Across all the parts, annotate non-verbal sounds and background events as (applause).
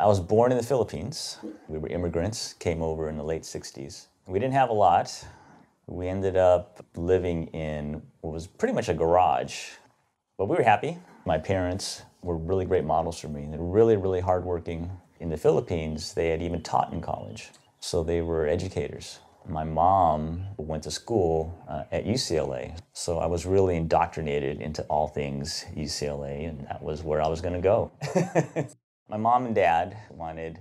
I was born in the Philippines. We were immigrants, came over in the late 60s. We didn't have a lot. We ended up living in what was pretty much a garage, but we were happy. My parents were really great models for me. They're really, really hardworking. In the Philippines, they had even taught in college, so they were educators. My mom went to school uh, at UCLA, so I was really indoctrinated into all things UCLA, and that was where I was going to go. (laughs) My mom and dad wanted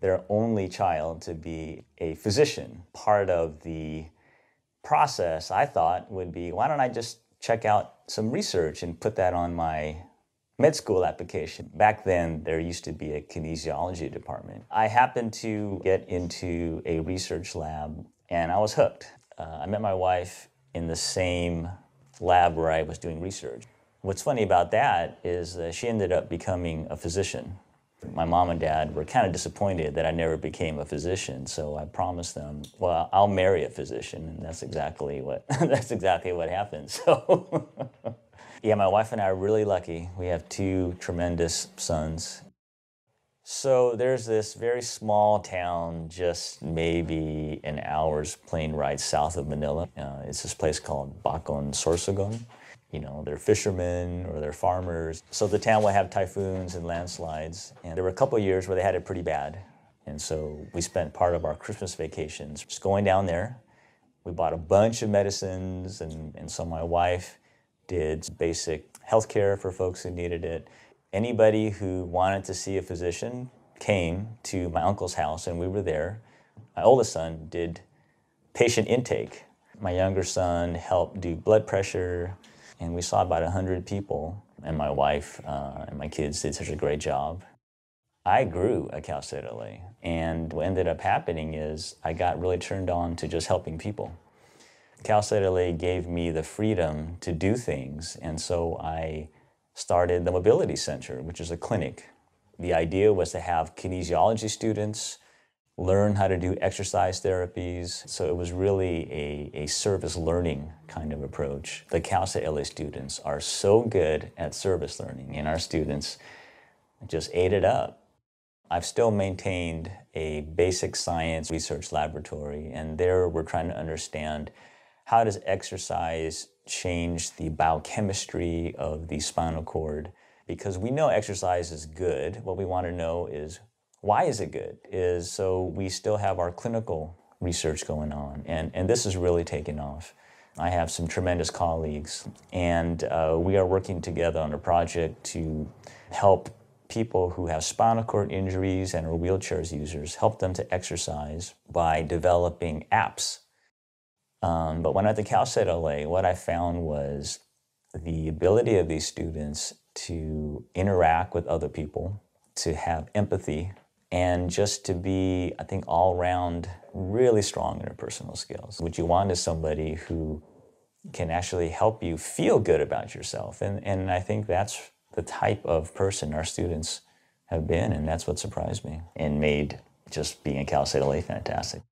their only child to be a physician. Part of the process, I thought, would be why don't I just check out some research and put that on my med school application. Back then, there used to be a kinesiology department. I happened to get into a research lab and I was hooked. Uh, I met my wife in the same lab where I was doing research. What's funny about that is uh, she ended up becoming a physician. My mom and dad were kind of disappointed that I never became a physician, so I promised them, well, I'll marry a physician, and that's exactly what (laughs) that's exactly what happened. So (laughs) yeah, my wife and I are really lucky. We have two tremendous sons. So there's this very small town, just maybe an hour's plane ride south of Manila. Uh, it's this place called Bacon Sorsogon you know, they're fishermen or they're farmers. So the town would have typhoons and landslides. And there were a couple years where they had it pretty bad. And so we spent part of our Christmas vacations just going down there. We bought a bunch of medicines, and, and so my wife did basic health care for folks who needed it. Anybody who wanted to see a physician came to my uncle's house, and we were there. My oldest son did patient intake. My younger son helped do blood pressure, and we saw about 100 people, and my wife uh, and my kids did such a great job. I grew at Cal State LA, and what ended up happening is I got really turned on to just helping people. Cal State LA gave me the freedom to do things, and so I started the Mobility Center, which is a clinic. The idea was to have kinesiology students learn how to do exercise therapies. So it was really a, a service learning kind of approach. The Cal State LA students are so good at service learning, and our students just ate it up. I've still maintained a basic science research laboratory, and there we're trying to understand how does exercise change the biochemistry of the spinal cord? Because we know exercise is good. What we want to know is why is it good? Is so we still have our clinical research going on, and, and this is really taking off. I have some tremendous colleagues, and uh, we are working together on a project to help people who have spinal cord injuries and are wheelchairs users, help them to exercise by developing apps. Um, but when I at the Cal State LA, what I found was the ability of these students to interact with other people, to have empathy and just to be, I think, all around really strong interpersonal skills. What you want is somebody who can actually help you feel good about yourself. And, and I think that's the type of person our students have been, and that's what surprised me and made just being at Cal State LA fantastic.